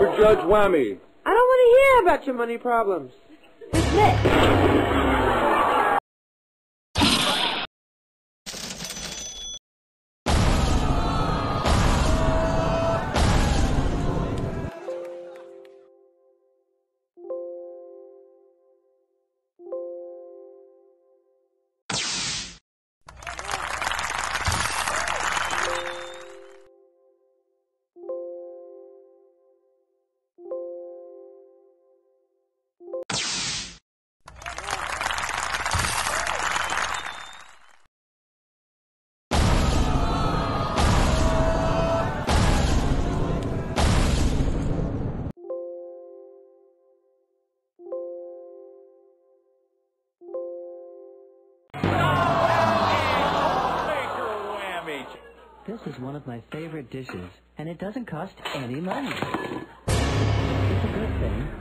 for Judge Whammy. I don't want to hear about your money problems. It's next. This is one of my favorite dishes, and it doesn't cost any money. It's a good thing.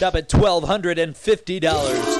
Stop at $1,250.